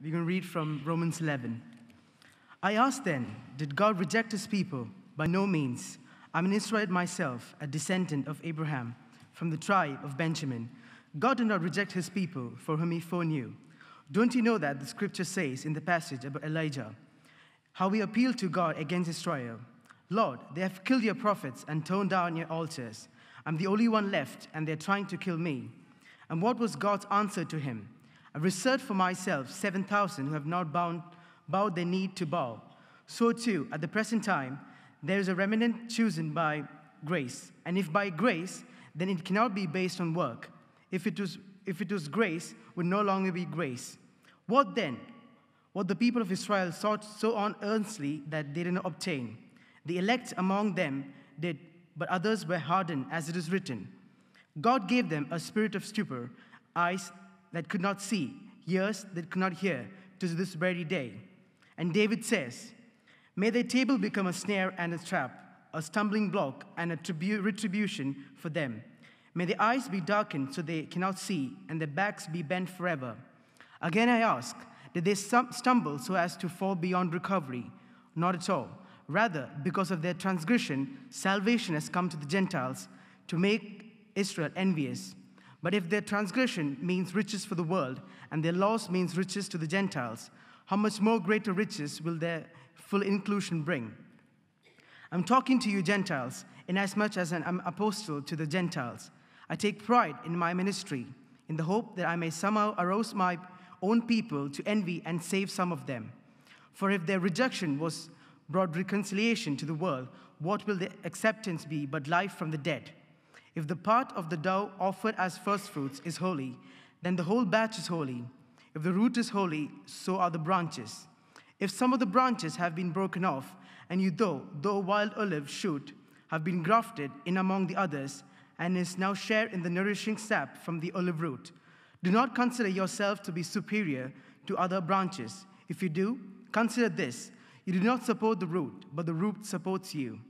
We're going to read from Romans 11. I ask then, did God reject his people? By no means. I'm an Israelite myself, a descendant of Abraham, from the tribe of Benjamin. God did not reject his people for whom he foreknew. Don't you know that the scripture says in the passage about Elijah, how we appeal to God against Israel? Lord, they have killed your prophets and torn down your altars. I'm the only one left, and they're trying to kill me. And what was God's answer to him? I've reserved for myself 7,000 who have not bound, bowed their knee to Baal. So too, at the present time, there is a remnant chosen by grace. And if by grace, then it cannot be based on work. If it was, if it was grace, would no longer be grace. What then? What the people of Israel sought so on earnestly that they did not obtain. The elect among them did, but others were hardened, as it is written. God gave them a spirit of stupor, eyes that could not see, ears that could not hear, to this very day. And David says, May their table become a snare and a trap, a stumbling block and a tribu- retribution for them. May their eyes be darkened so they cannot see, and their backs be bent forever. Again, I ask, did they stumble so as to fall beyond recovery? Not at all. Rather, because of their transgression, salvation has come to the Gentiles to make Israel envious. But if their transgression means riches for the world, and their loss means riches to the Gentiles, how much more greater riches will their full inclusion bring? I'm talking to you, Gentiles, inasmuch as I'm an apostle to the Gentiles. I take pride in my ministry, in the hope that I may somehow arouse my own people to envy and save some of them. For if their rejection was brought reconciliation to the world, what will their acceptance be but life from the dead? If the part of the dough offered as firstfruits is holy, then the whole batch is holy. If the root is holy, so are the branches. If some of the branches have been broken off, and you, though, though wild olive shoot, have been grafted in among the others, and is now shared in the nourishing sap from the olive root, do not consider yourself to be superior to other branches. If you do, consider this you do not support the root, but the root supports you.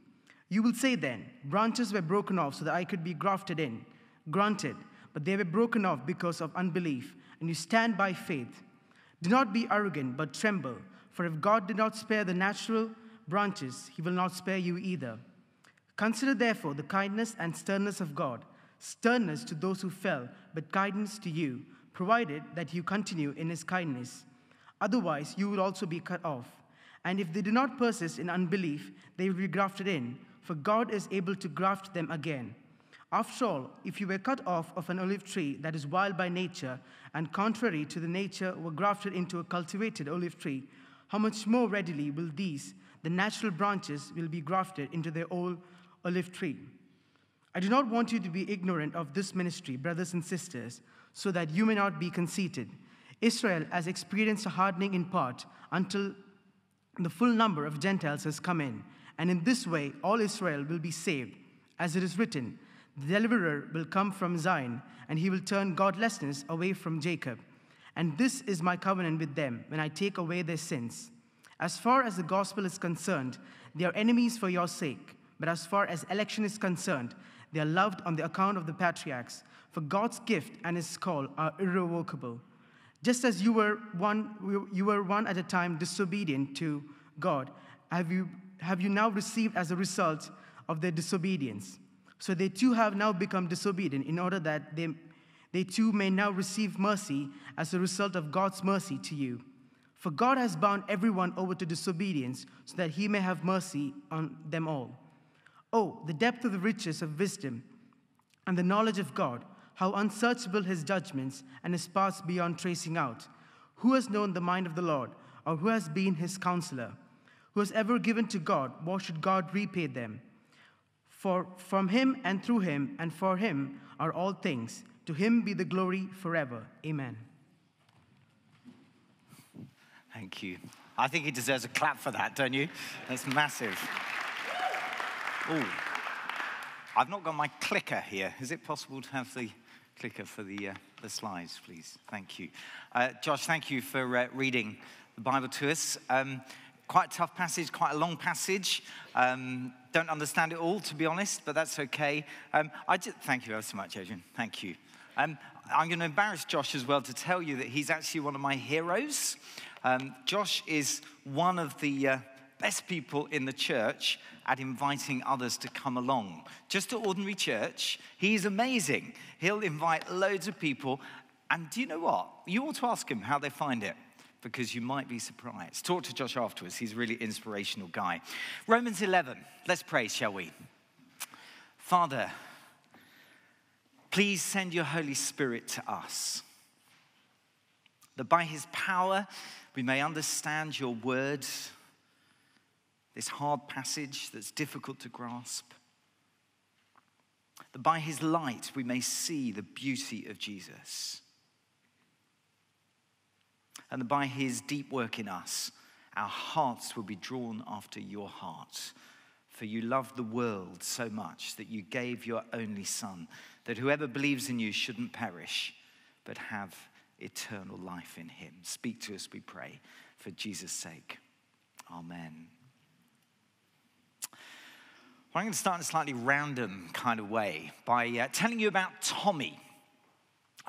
You will say then, Branches were broken off so that I could be grafted in. Granted, but they were broken off because of unbelief, and you stand by faith. Do not be arrogant, but tremble, for if God did not spare the natural branches, he will not spare you either. Consider therefore the kindness and sternness of God, sternness to those who fell, but kindness to you, provided that you continue in his kindness. Otherwise, you will also be cut off. And if they do not persist in unbelief, they will be grafted in for God is able to graft them again. After all, if you were cut off of an olive tree that is wild by nature, and contrary to the nature were grafted into a cultivated olive tree, how much more readily will these, the natural branches, will be grafted into their old olive tree? I do not want you to be ignorant of this ministry, brothers and sisters, so that you may not be conceited. Israel has experienced a hardening in part until the full number of Gentiles has come in and in this way, all Israel will be saved. As it is written, the deliverer will come from Zion, and he will turn godlessness away from Jacob. And this is my covenant with them when I take away their sins. As far as the gospel is concerned, they are enemies for your sake. But as far as election is concerned, they are loved on the account of the patriarchs. For God's gift and his call are irrevocable. Just as you were one, you were one at a time disobedient to God, have you have you now received as a result of their disobedience. So they too have now become disobedient in order that they, they too may now receive mercy as a result of God's mercy to you. For God has bound everyone over to disobedience so that he may have mercy on them all. Oh, the depth of the riches of wisdom and the knowledge of God, how unsearchable his judgments and his paths beyond tracing out. Who has known the mind of the Lord, or who has been his counselor? Who has ever given to God, what should God repay them? For from him and through him and for him are all things. To him be the glory forever. Amen. Thank you. I think he deserves a clap for that, don't you? That's massive. Oh, I've not got my clicker here. Is it possible to have the clicker for the, uh, the slides, please? Thank you. Uh, Josh, thank you for uh, reading the Bible to us. Um, Quite a tough passage, quite a long passage. Um, don't understand it all, to be honest, but that's okay. Um, I just, thank you ever so much, Adrian. Thank you. Um, I'm going to embarrass Josh as well to tell you that he's actually one of my heroes. Um, Josh is one of the uh, best people in the church at inviting others to come along. Just to ordinary church, he's amazing. He'll invite loads of people. And do you know what? You ought to ask him how they find it because you might be surprised. Talk to Josh afterwards. He's a really inspirational guy. Romans 11. Let's pray, shall we? Father, please send your Holy Spirit to us, that by his power we may understand your words this hard passage that's difficult to grasp. That by his light we may see the beauty of Jesus. And that by his deep work in us, our hearts will be drawn after your heart. For you loved the world so much that you gave your only Son, that whoever believes in you shouldn't perish, but have eternal life in him. Speak to us, we pray, for Jesus' sake. Amen. I'm going to start in a slightly random kind of way by uh, telling you about Tommy.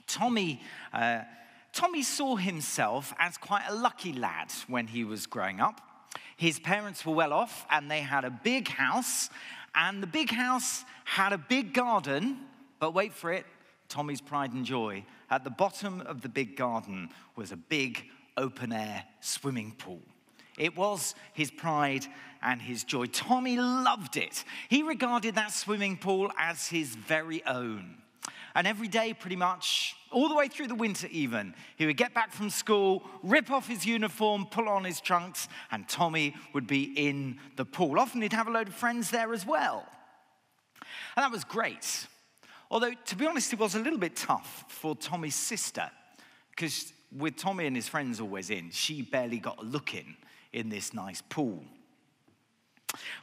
Tommy, uh, Tommy saw himself as quite a lucky lad when he was growing up. His parents were well off and they had a big house, and the big house had a big garden, but wait for it, Tommy's pride and joy. At the bottom of the big garden was a big open air swimming pool. It was his pride and his joy. Tommy loved it. He regarded that swimming pool as his very own. And every day, pretty much, all the way through the winter, even, he would get back from school, rip off his uniform, pull on his trunks, and Tommy would be in the pool. Often he'd have a load of friends there as well. And that was great. Although, to be honest, it was a little bit tough for Tommy's sister, because with Tommy and his friends always in, she barely got a look in in this nice pool.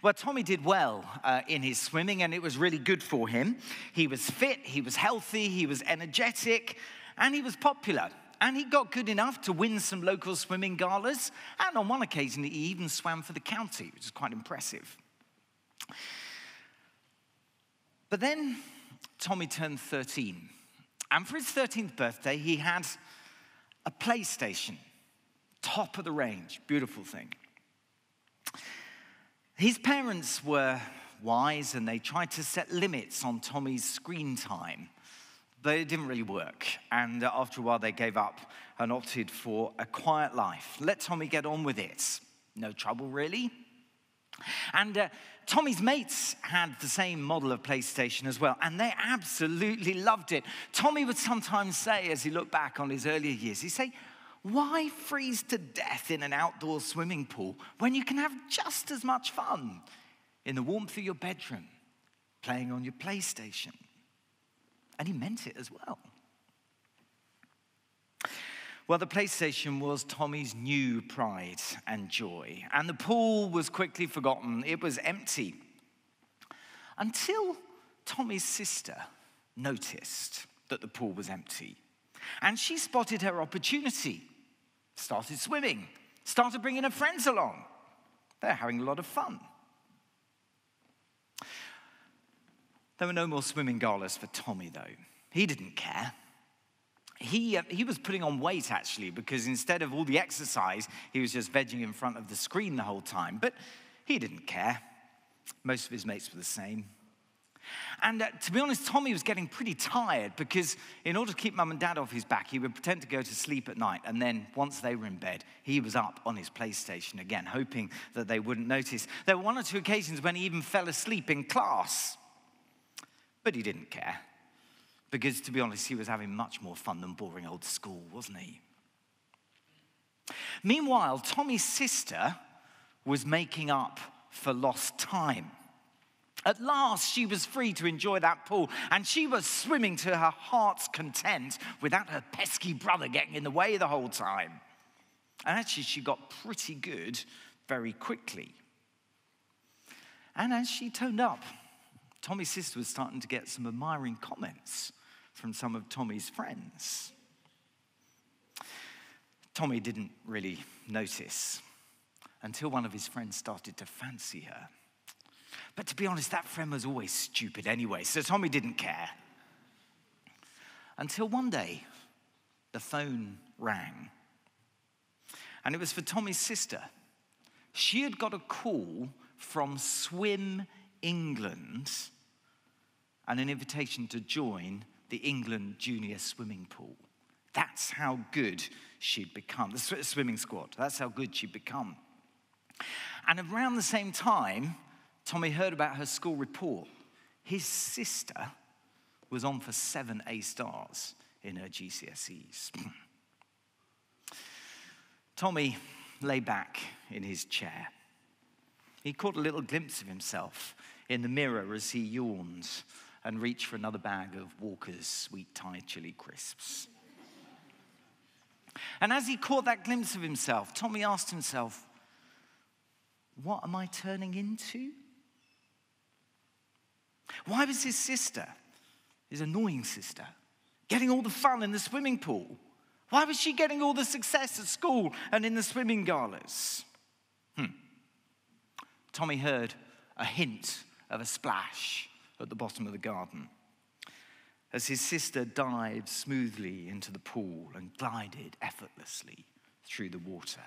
Well, Tommy did well uh, in his swimming, and it was really good for him. He was fit, he was healthy, he was energetic, and he was popular. And he got good enough to win some local swimming galas, and on one occasion, he even swam for the county, which is quite impressive. But then Tommy turned 13, and for his 13th birthday, he had a PlayStation top of the range, beautiful thing. His parents were wise and they tried to set limits on Tommy's screen time, but it didn't really work. And after a while, they gave up and opted for a quiet life. Let Tommy get on with it. No trouble, really. And uh, Tommy's mates had the same model of PlayStation as well, and they absolutely loved it. Tommy would sometimes say, as he looked back on his earlier years, he'd say, why freeze to death in an outdoor swimming pool when you can have just as much fun in the warmth of your bedroom, playing on your PlayStation? And he meant it as well. Well, the PlayStation was Tommy's new pride and joy, and the pool was quickly forgotten. It was empty until Tommy's sister noticed that the pool was empty, and she spotted her opportunity started swimming, started bringing her friends along. They're having a lot of fun. There were no more swimming galas for Tommy, though. He didn't care. He, uh, he was putting on weight, actually, because instead of all the exercise, he was just vegging in front of the screen the whole time. But he didn't care. Most of his mates were the same. And uh, to be honest, Tommy was getting pretty tired because, in order to keep mum and dad off his back, he would pretend to go to sleep at night. And then, once they were in bed, he was up on his PlayStation again, hoping that they wouldn't notice. There were one or two occasions when he even fell asleep in class. But he didn't care because, to be honest, he was having much more fun than boring old school, wasn't he? Meanwhile, Tommy's sister was making up for lost time. At last, she was free to enjoy that pool, and she was swimming to her heart's content without her pesky brother getting in the way the whole time. And actually, she got pretty good very quickly. And as she toned up, Tommy's sister was starting to get some admiring comments from some of Tommy's friends. Tommy didn't really notice until one of his friends started to fancy her. But to be honest, that friend was always stupid anyway, so Tommy didn't care. Until one day, the phone rang. And it was for Tommy's sister. She had got a call from Swim England and an invitation to join the England junior swimming pool. That's how good she'd become, the swimming squad. That's how good she'd become. And around the same time, Tommy heard about her school report. His sister was on for seven A stars in her GCSEs. Tommy lay back in his chair. He caught a little glimpse of himself in the mirror as he yawned and reached for another bag of Walker's sweet Thai chili crisps. And as he caught that glimpse of himself, Tommy asked himself, What am I turning into? Why was his sister, his annoying sister, getting all the fun in the swimming pool? Why was she getting all the success at school and in the swimming galas? Hmm. Tommy heard a hint of a splash at the bottom of the garden as his sister dived smoothly into the pool and glided effortlessly through the water.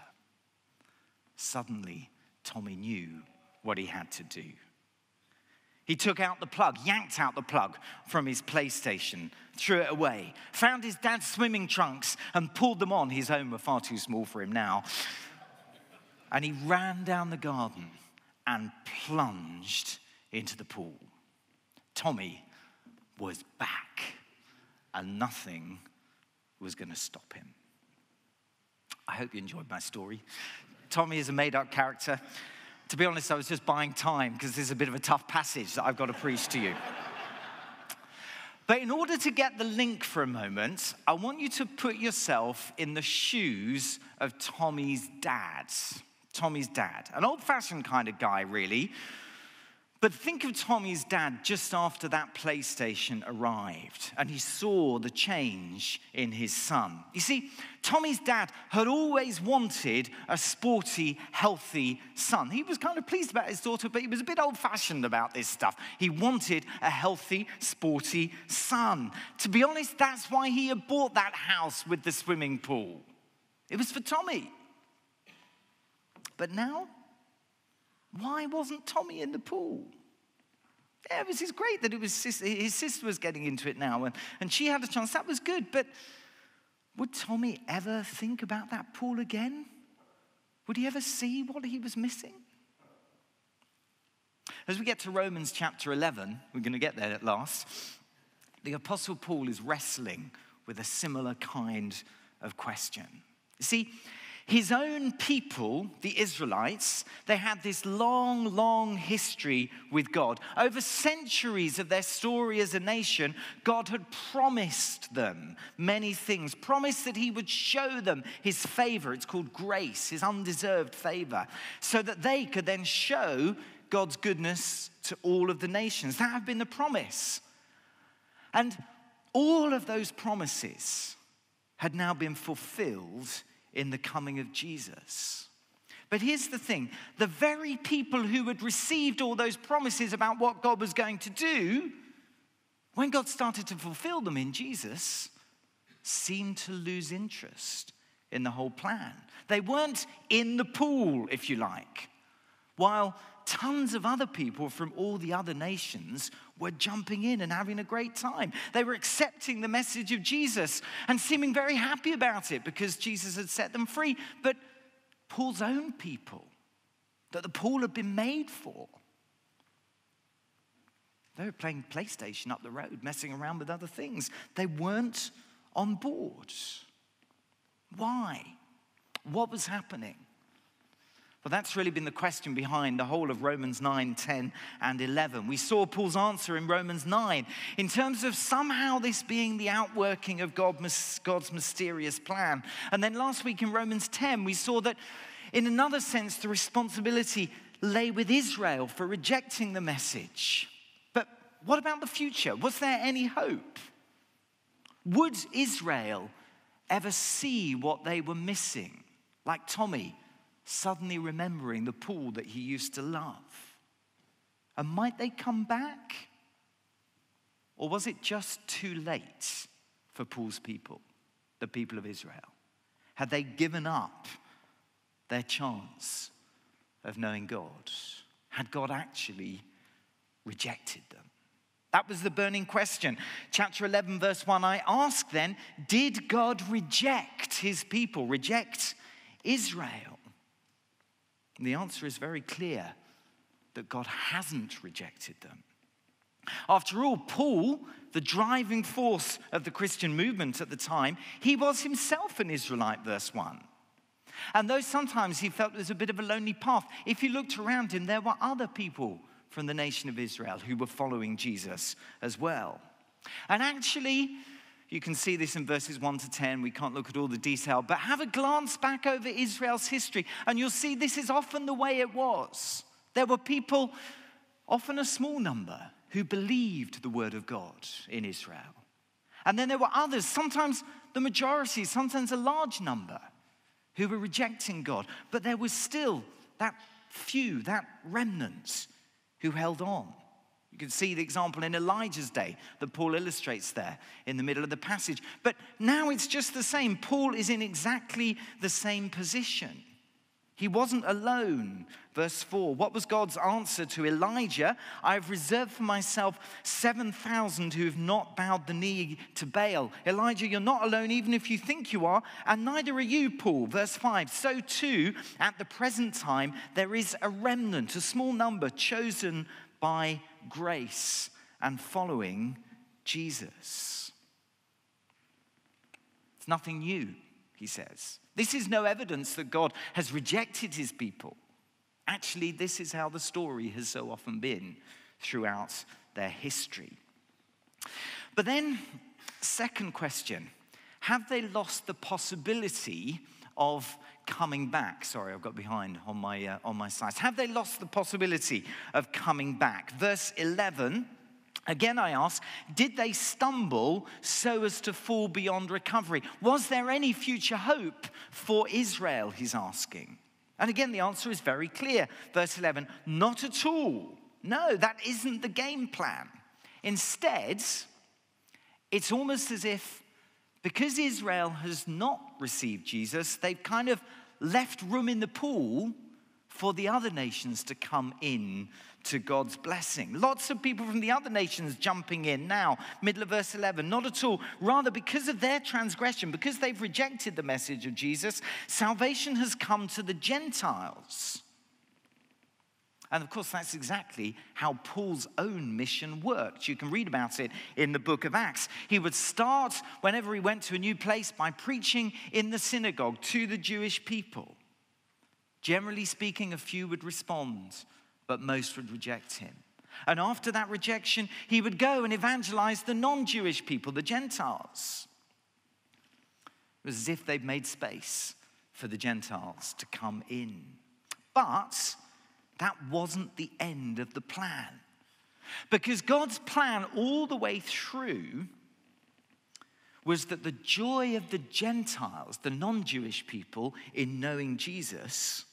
Suddenly, Tommy knew what he had to do. He took out the plug, yanked out the plug from his PlayStation, threw it away, found his dad's swimming trunks and pulled them on. His own were far too small for him now. And he ran down the garden and plunged into the pool. Tommy was back, and nothing was going to stop him. I hope you enjoyed my story. Tommy is a made up character. To be honest, I was just buying time because this is a bit of a tough passage that I've got to preach to you. But in order to get the link for a moment, I want you to put yourself in the shoes of Tommy's dad. Tommy's dad, an old fashioned kind of guy, really, but think of Tommy's dad just after that PlayStation arrived and he saw the change in his son. You see, Tommy's dad had always wanted a sporty, healthy son. He was kind of pleased about his daughter, but he was a bit old fashioned about this stuff. He wanted a healthy, sporty son. To be honest, that's why he had bought that house with the swimming pool. It was for Tommy. But now, why wasn't Tommy in the pool? Yeah, it was great that it was his sister was getting into it now and, and she had a chance. That was good. But would Tommy ever think about that pool again? Would he ever see what he was missing? As we get to Romans chapter 11, we're going to get there at last. The Apostle Paul is wrestling with a similar kind of question. See, his own people, the Israelites, they had this long, long history with God. Over centuries of their story as a nation, God had promised them many things, promised that He would show them His favor. It's called grace, His undeserved favor, so that they could then show God's goodness to all of the nations. That had been the promise. And all of those promises had now been fulfilled in the coming of Jesus. But here's the thing the very people who had received all those promises about what God was going to do, when God started to fulfill them in Jesus, seemed to lose interest in the whole plan. They weren't in the pool, if you like, while tons of other people from all the other nations were jumping in and having a great time. They were accepting the message of Jesus and seeming very happy about it because Jesus had set them free. But Paul's own people, that the pool had been made for, they were playing PlayStation up the road, messing around with other things. They weren't on board. Why? What was happening? Well, that's really been the question behind the whole of Romans 9, 10, and 11. We saw Paul's answer in Romans 9 in terms of somehow this being the outworking of God's mysterious plan. And then last week in Romans 10, we saw that in another sense, the responsibility lay with Israel for rejecting the message. But what about the future? Was there any hope? Would Israel ever see what they were missing? Like Tommy suddenly remembering the pool that he used to love? And might they come back? Or was it just too late for Paul's people, the people of Israel? Had they given up their chance of knowing God? Had God actually rejected them? That was the burning question. Chapter 11, verse 1 I ask then, did God reject his people, reject Israel? And the answer is very clear that God hasn't rejected them. After all, Paul, the driving force of the Christian movement at the time, he was himself an Israelite, verse 1. And though sometimes he felt it was a bit of a lonely path, if you looked around him, there were other people from the nation of Israel who were following Jesus as well. And actually, you can see this in verses 1 to 10. We can't look at all the detail, but have a glance back over Israel's history, and you'll see this is often the way it was. There were people, often a small number, who believed the word of God in Israel. And then there were others, sometimes the majority, sometimes a large number, who were rejecting God. But there was still that few, that remnants who held on. You can see the example in Elijah's day that Paul illustrates there in the middle of the passage. But now it's just the same. Paul is in exactly the same position. He wasn't alone. Verse 4 What was God's answer to Elijah? I've reserved for myself 7,000 who have not bowed the knee to Baal. Elijah, you're not alone, even if you think you are, and neither are you, Paul. Verse 5 So too, at the present time, there is a remnant, a small number, chosen by grace and following Jesus. It's nothing new, he says. This is no evidence that God has rejected his people. Actually, this is how the story has so often been throughout their history. But then, second question have they lost the possibility of coming back? Sorry, I've got behind on my, uh, on my slides. Have they lost the possibility of coming back? Verse 11 Again, I ask, did they stumble so as to fall beyond recovery? Was there any future hope for Israel? He's asking. And again, the answer is very clear. Verse 11, not at all. No, that isn't the game plan. Instead, it's almost as if because Israel has not received Jesus, they've kind of left room in the pool for the other nations to come in to God's blessing. Lots of people from the other nations jumping in now, middle of verse 11. Not at all. Rather, because of their transgression, because they've rejected the message of Jesus, salvation has come to the Gentiles. And of course, that's exactly how Paul's own mission worked. You can read about it in the book of Acts. He would start whenever he went to a new place by preaching in the synagogue to the Jewish people. Generally speaking, a few would respond, but most would reject him. And after that rejection, he would go and evangelize the non Jewish people, the Gentiles. It was as if they'd made space for the Gentiles to come in. But that wasn't the end of the plan. Because God's plan all the way through was that the joy of the Gentiles, the non Jewish people, in knowing Jesus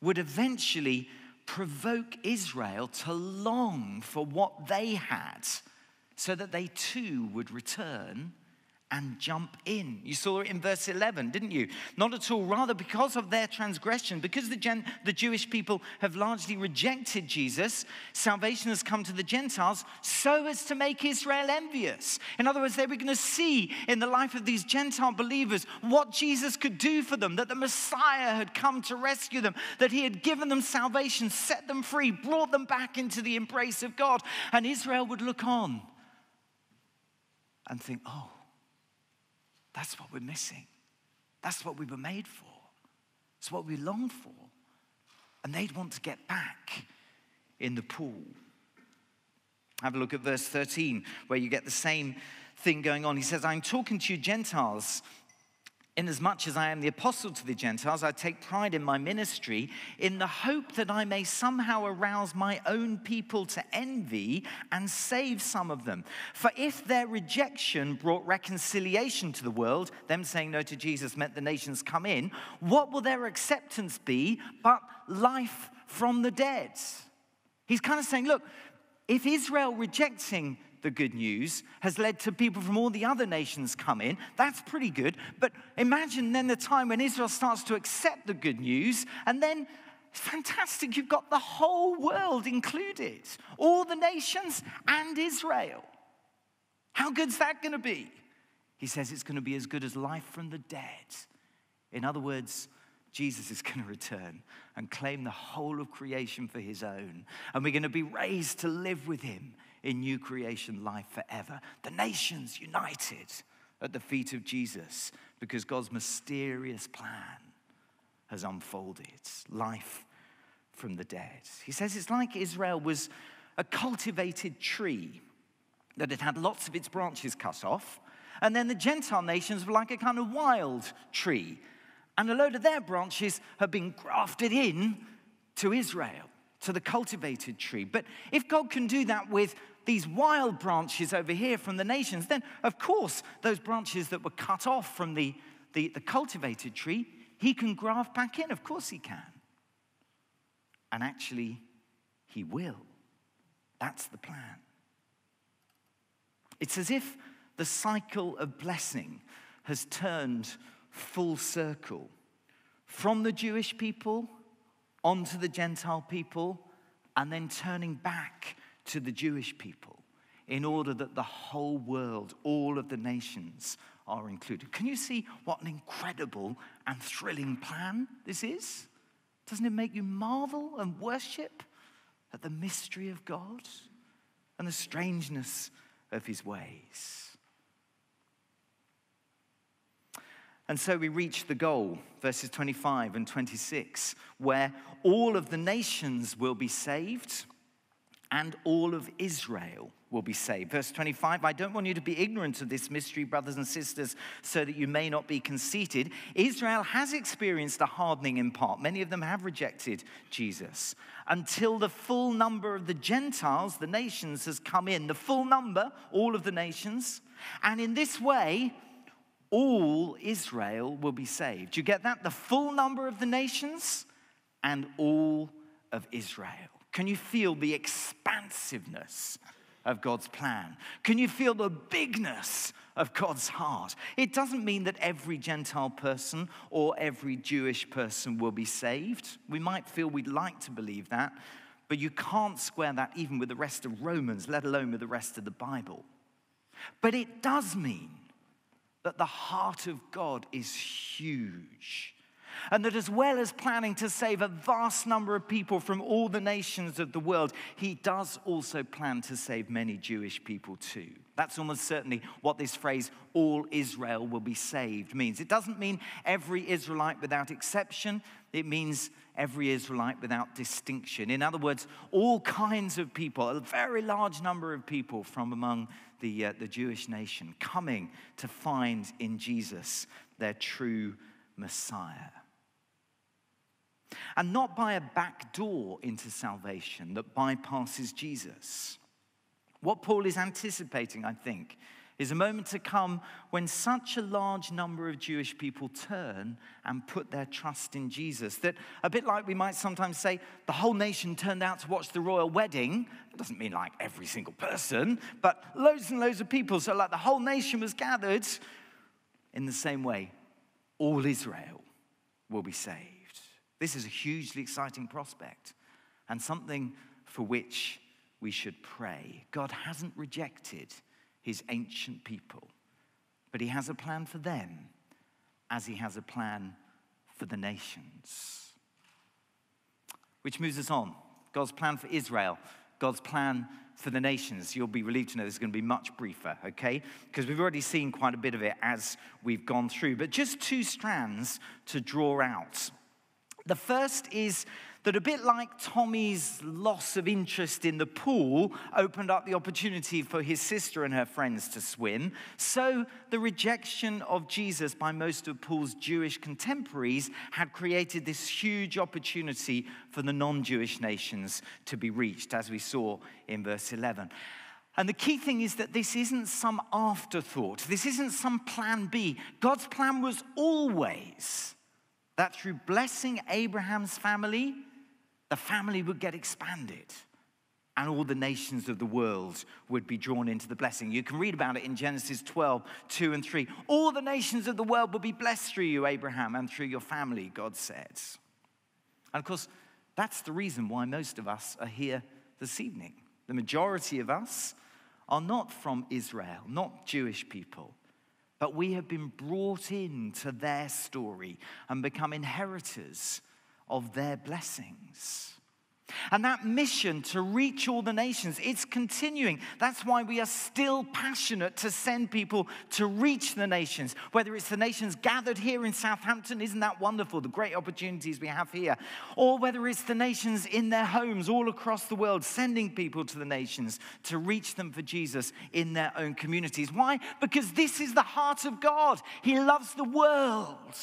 would eventually provoke Israel to long for what they had so that they too would return and jump in. You saw it in verse 11, didn't you? Not at all. Rather, because of their transgression, because the, Gen- the Jewish people have largely rejected Jesus, salvation has come to the Gentiles so as to make Israel envious. In other words, they were going to see in the life of these Gentile believers what Jesus could do for them, that the Messiah had come to rescue them, that he had given them salvation, set them free, brought them back into the embrace of God. And Israel would look on and think, oh, that's what we're missing. That's what we were made for. It's what we long for. And they'd want to get back in the pool. Have a look at verse 13, where you get the same thing going on. He says, I'm talking to you, Gentiles Inasmuch as I am the apostle to the Gentiles, I take pride in my ministry in the hope that I may somehow arouse my own people to envy and save some of them. For if their rejection brought reconciliation to the world, them saying no to Jesus meant the nations come in, what will their acceptance be but life from the dead? He's kind of saying, look, if Israel rejecting the good news has led to people from all the other nations come in. That's pretty good. But imagine then the time when Israel starts to accept the good news, and then fantastic, you've got the whole world included, all the nations and Israel. How good's that going to be? He says it's going to be as good as life from the dead. In other words, Jesus is going to return and claim the whole of creation for his own. And we're going to be raised to live with him in new creation life forever. The nations united at the feet of Jesus because God's mysterious plan has unfolded life from the dead. He says it's like Israel was a cultivated tree that had had lots of its branches cut off. And then the Gentile nations were like a kind of wild tree. And a load of their branches have been grafted in to Israel, to the cultivated tree. But if God can do that with these wild branches over here from the nations, then of course, those branches that were cut off from the, the, the cultivated tree, he can graft back in. Of course, he can. And actually, he will. That's the plan. It's as if the cycle of blessing has turned full circle from the Jewish people onto the Gentile people and then turning back to the Jewish people in order that the whole world, all of the nations, are included. Can you see what an incredible and thrilling plan this is? Doesn't it make you marvel and worship at the mystery of God and the strangeness of his ways. And so we reach the goal, verses 25 and 26, where all of the nations will be saved and all of Israel will be saved. Verse 25 I don't want you to be ignorant of this mystery, brothers and sisters, so that you may not be conceited. Israel has experienced a hardening in part. Many of them have rejected Jesus until the full number of the Gentiles, the nations, has come in. The full number, all of the nations. And in this way, all Israel will be saved. You get that? The full number of the nations and all of Israel. Can you feel the expansiveness of God's plan? Can you feel the bigness of God's heart? It doesn't mean that every Gentile person or every Jewish person will be saved. We might feel we'd like to believe that, but you can't square that even with the rest of Romans, let alone with the rest of the Bible. But it does mean that the heart of God is huge and that as well as planning to save a vast number of people from all the nations of the world, he does also plan to save many Jewish people too. That's almost certainly what this phrase, all Israel will be saved, means. It doesn't mean every Israelite without exception, it means every Israelite without distinction. In other words, all kinds of people, a very large number of people from among the, uh, the Jewish nation coming to find in Jesus their true Messiah and not by a back door into salvation that bypasses Jesus. What Paul is anticipating, I think, is a moment to come when such a large number of Jewish people turn and put their trust in Jesus. That, a bit like we might sometimes say, the whole nation turned out to watch the royal wedding. It doesn't mean like every single person, but loads and loads of people. So, like the whole nation was gathered. In the same way, all Israel will be saved. This is a hugely exciting prospect and something for which we should pray. God hasn't rejected his ancient people, but he has a plan for them as he has a plan for the nations. Which moves us on. God's plan for Israel, God's plan for the nations. You'll be relieved to know this is going to be much briefer, okay? Because we've already seen quite a bit of it as we've gone through. But just two strands to draw out the first is that a bit like Tommy's loss of interest in the pool opened up the opportunity for his sister and her friends to swim, so the rejection of Jesus by most of Paul's Jewish contemporaries had created this huge opportunity for the non Jewish nations to be reached, as we saw in verse 11. And the key thing is that this isn't some afterthought. This isn't some plan B. God's plan was always that through blessing Abraham's family, the family would get expanded. and all the nations of the world would be drawn into the blessing. You can read about it in Genesis 12, 2 and 3. All the nations of the world will be blessed through you, Abraham, and through your family, God says. And of course, that's the reason why most of us are here this evening. The majority of us are not from Israel, not Jewish people, but we have been brought into their story and become inheritors of their blessings. And that mission to reach all the nations, it's continuing. That's why we are still passionate to send people to reach the nations. Whether it's the nations gathered here in Southampton, isn't that wonderful? The great opportunities we have here. Or whether it's the nations in their homes all across the world, sending people to the nations to reach them for Jesus in their own communities. Why? Because this is the heart of God. He loves the world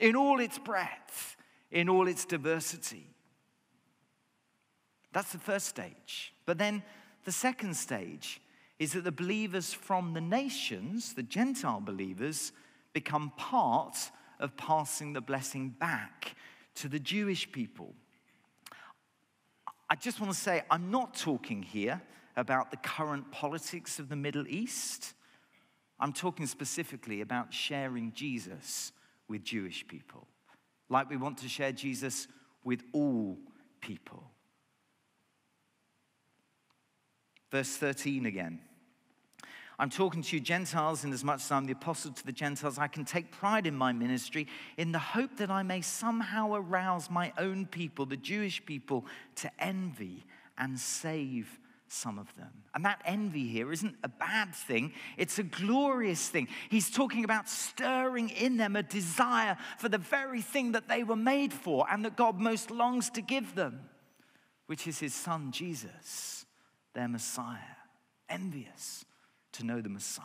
in all its breadth, in all its diversity. That's the first stage. But then the second stage is that the believers from the nations, the Gentile believers, become part of passing the blessing back to the Jewish people. I just want to say, I'm not talking here about the current politics of the Middle East. I'm talking specifically about sharing Jesus with Jewish people, like we want to share Jesus with all people. Verse 13 again. I'm talking to you, Gentiles, in as much as I'm the apostle to the Gentiles, I can take pride in my ministry in the hope that I may somehow arouse my own people, the Jewish people, to envy and save some of them. And that envy here isn't a bad thing, it's a glorious thing. He's talking about stirring in them a desire for the very thing that they were made for and that God most longs to give them, which is his son Jesus their Messiah, envious to know the Messiah.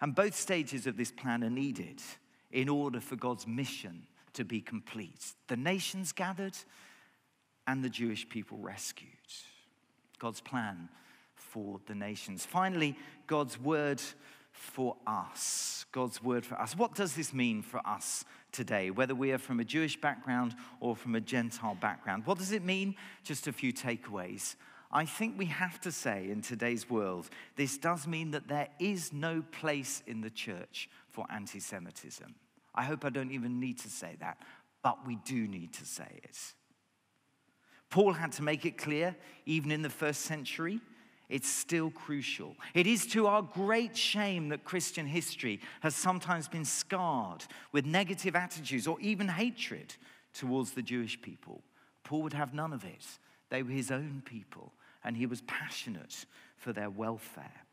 And both stages of this plan are needed in order for God's mission to be complete. The nations gathered and the Jewish people rescued. God's plan for the nations. Finally, God's word for us. God's word for us. What does this mean for us today, whether we are from a Jewish background or from a Gentile background? What does it mean? Just a few takeaways. I think we have to say in today's world, this does mean that there is no place in the church for anti Semitism. I hope I don't even need to say that, but we do need to say it. Paul had to make it clear, even in the first century, it's still crucial. It is to our great shame that Christian history has sometimes been scarred with negative attitudes or even hatred towards the Jewish people. Paul would have none of it. They were his own people, and he was passionate for their welfare.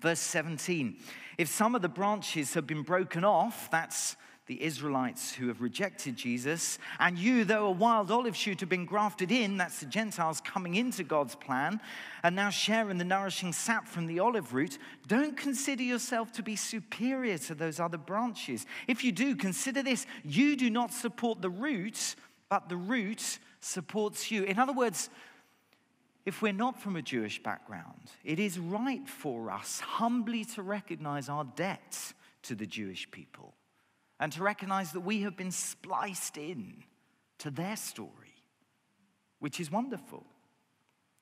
Verse 17 If some of the branches have been broken off, that's the Israelites who have rejected Jesus, and you, though a wild olive shoot, have been grafted in, that's the Gentiles coming into God's plan, and now sharing the nourishing sap from the olive root, don't consider yourself to be superior to those other branches. If you do, consider this you do not support the root, but the root supports you. In other words, if we're not from a Jewish background, it is right for us humbly to recognize our debt to the Jewish people and to recognize that we have been spliced in to their story, which is wonderful.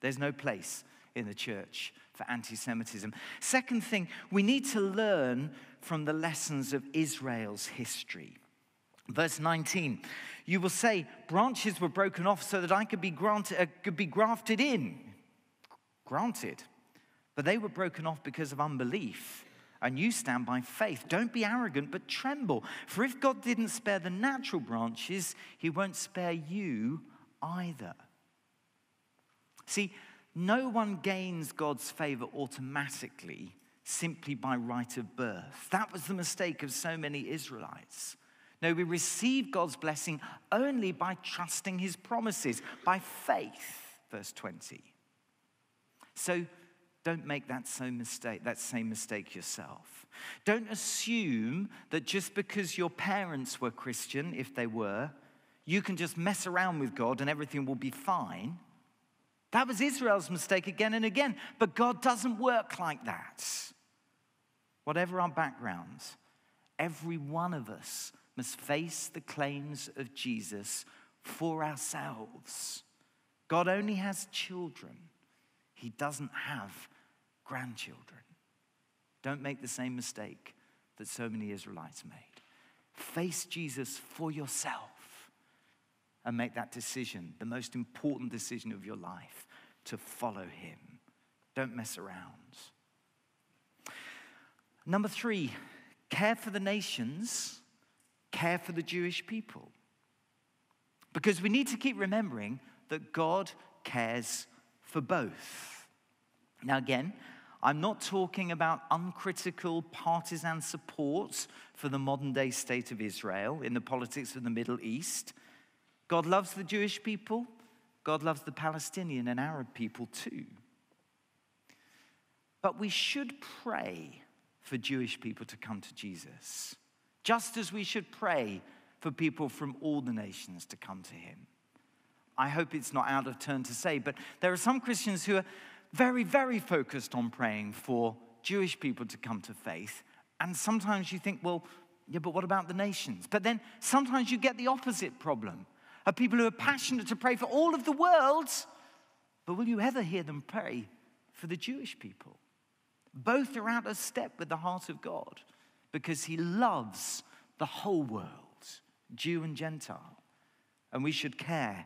There's no place in the church for anti Semitism. Second thing, we need to learn from the lessons of Israel's history. Verse 19, you will say, branches were broken off so that I could be, granted, uh, could be grafted in. Granted. But they were broken off because of unbelief and you stand by faith. Don't be arrogant, but tremble. For if God didn't spare the natural branches, he won't spare you either. See, no one gains God's favor automatically simply by right of birth. That was the mistake of so many Israelites. No, we receive God's blessing only by trusting his promises, by faith, verse 20. So don't make that same mistake, that same mistake yourself. Don't assume that just because your parents were Christian, if they were, you can just mess around with God and everything will be fine. That was Israel's mistake again and again. But God doesn't work like that. Whatever our backgrounds, every one of us must face the claims of Jesus for ourselves. God only has children, He doesn't have grandchildren. Don't make the same mistake that so many Israelites made. Face Jesus for yourself and make that decision, the most important decision of your life, to follow Him. Don't mess around. Number three, care for the nations, care for the Jewish people. Because we need to keep remembering that God cares for both. Now, again, I'm not talking about uncritical partisan support for the modern day state of Israel in the politics of the Middle East. God loves the Jewish people, God loves the Palestinian and Arab people too. But we should pray for Jewish people to come to Jesus, just as we should pray for people from all the nations to come to him. I hope it's not out of turn to say, but there are some Christians who are very, very focused on praying for Jewish people to come to faith. And sometimes you think, well, yeah, but what about the nations? But then sometimes you get the opposite problem of people who are passionate to pray for all of the world, but will you ever hear them pray for the Jewish people? Both are out of step with the heart of God because He loves the whole world, Jew and Gentile. And we should care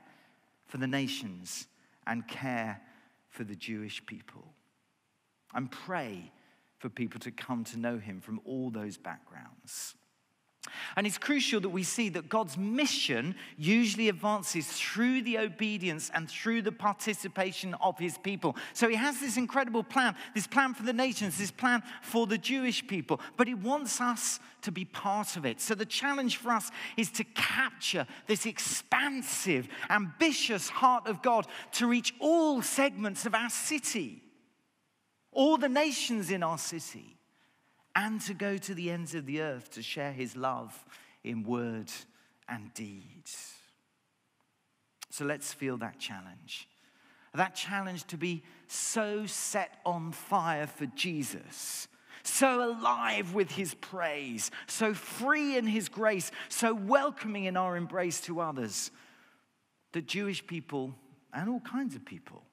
for the nations and care for the Jewish people. And pray for people to come to know Him from all those backgrounds. And it's crucial that we see that God's mission usually advances through the obedience and through the participation of his people. So he has this incredible plan, this plan for the nations, this plan for the Jewish people, but he wants us to be part of it. So the challenge for us is to capture this expansive, ambitious heart of God to reach all segments of our city, all the nations in our city and to go to the ends of the earth to share his love in word and deed. So let's feel that challenge. That challenge to be so set on fire for Jesus, so alive with his praise, so free in his grace, so welcoming in our embrace to others, that Jewish people and all kinds of people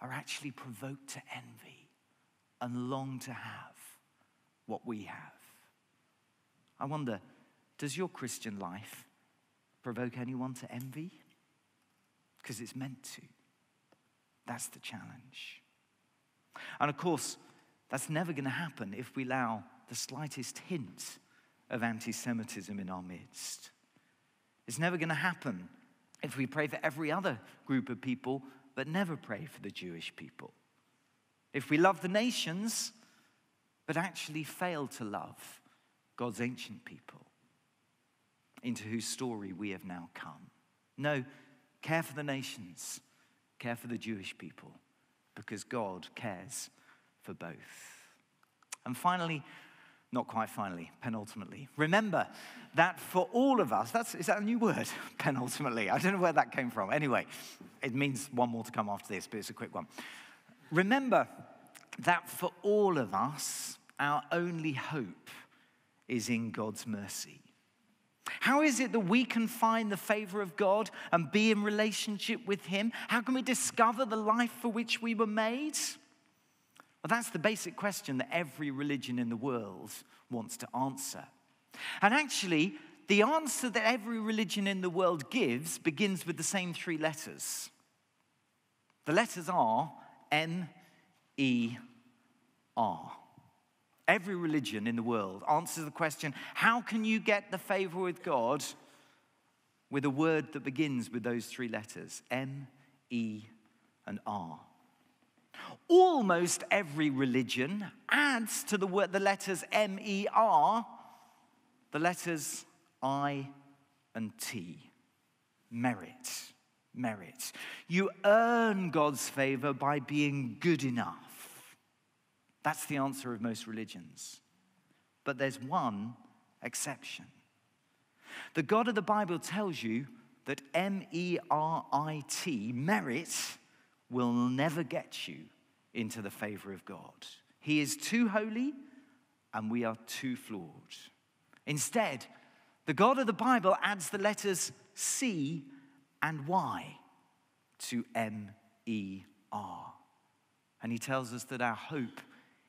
are actually provoked to envy and long to have what we have. I wonder, does your Christian life provoke anyone to envy? Because it's meant to. That's the challenge. And of course, that's never going to happen if we allow the slightest hint of anti Semitism in our midst. It's never going to happen if we pray for every other group of people but never pray for the Jewish people. If we love the nations but actually failed to love God's ancient people, into whose story we have now come. No, care for the nations, care for the Jewish people, because God cares for both. And finally, not quite finally, penultimately. Remember that for all of us, that's, is that a new word? penultimately. I don't know where that came from. Anyway, it means one more to come after this, but it's a quick one. Remember that for all of us, our only hope is in God's mercy. How is it that we can find the favor of God and be in relationship with Him? How can we discover the life for which we were made? Well, that's the basic question that every religion in the world wants to answer. And actually, the answer that every religion in the world gives begins with the same three letters. The letters are M E R. Every religion in the world answers the question how can you get the favor with God with a word that begins with those three letters M, E, and R? Almost every religion adds to the word the letters M, E, R the letters I and T. Merit. Merit. You earn God's favor by being good enough. That's the answer of most religions. But there's one exception. The God of the Bible tells you that M E R I T, merit, will never get you into the favor of God. He is too holy and we are too flawed. Instead, the God of the Bible adds the letters C and Y to M E R. And he tells us that our hope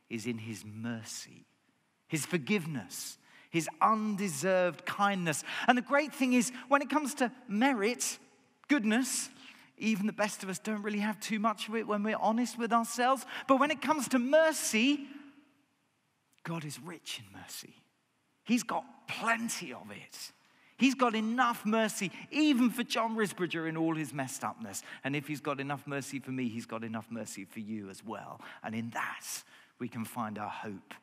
is in his mercy, his forgiveness, his undeserved kindness. And the great thing is, when it comes to merit, goodness, even the best of us don't really have too much of it when we're honest with ourselves. But when it comes to mercy, God is rich in mercy. He's got plenty of it. He's got enough mercy, even for John Risbridger in all his messed upness. And if he's got enough mercy for me, he's got enough mercy for you as well. And in that, we can find our hope,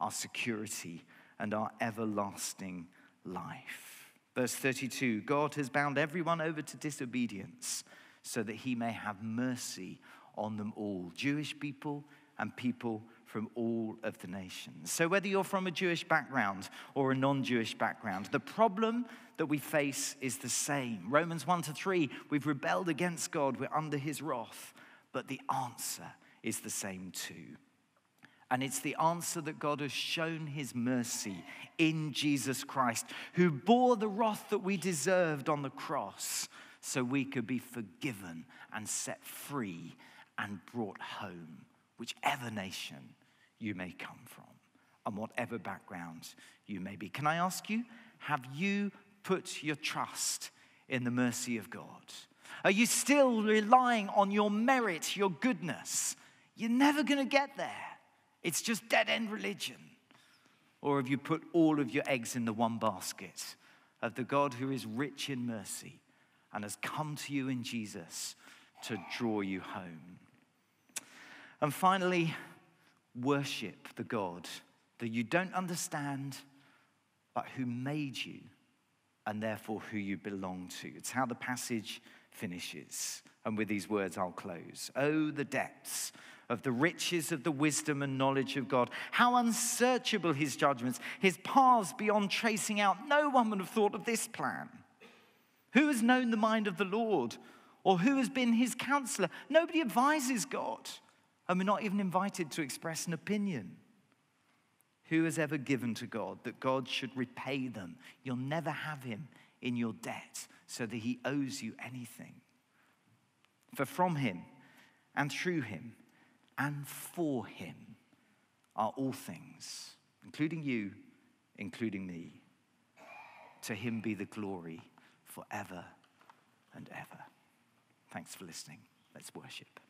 our security, and our everlasting life. Verse 32 God has bound everyone over to disobedience so that he may have mercy on them all Jewish people and people from all of the nations. So, whether you're from a Jewish background or a non Jewish background, the problem that we face is the same. Romans 1 to 3, we've rebelled against God, we're under his wrath, but the answer is the same too. And it's the answer that God has shown his mercy in Jesus Christ, who bore the wrath that we deserved on the cross so we could be forgiven and set free and brought home, whichever nation you may come from and whatever background you may be. Can I ask you, have you put your trust in the mercy of God? Are you still relying on your merit, your goodness? You're never going to get there. It's just dead end religion. Or have you put all of your eggs in the one basket of the God who is rich in mercy and has come to you in Jesus to draw you home? And finally, worship the God that you don't understand, but who made you and therefore who you belong to. It's how the passage finishes. And with these words, I'll close. Oh, the depths of the riches of the wisdom and knowledge of God. How unsearchable his judgments, his paths beyond tracing out. No one would have thought of this plan. Who has known the mind of the Lord? Or who has been his counselor? Nobody advises God and we're not even invited to express an opinion. Who has ever given to God that God should repay them? You'll never have him in your debt so that he owes you anything. For from him and through him and for him are all things, including you, including me. To him be the glory forever and ever. Thanks for listening. Let's worship.